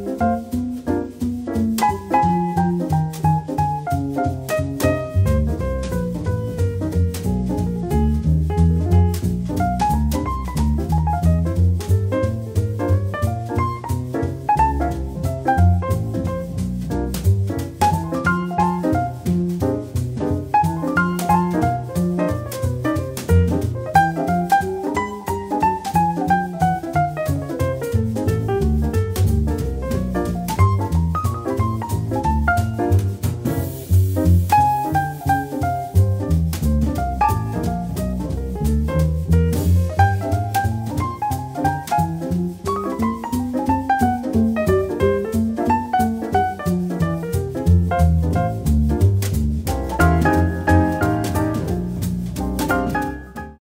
Bye.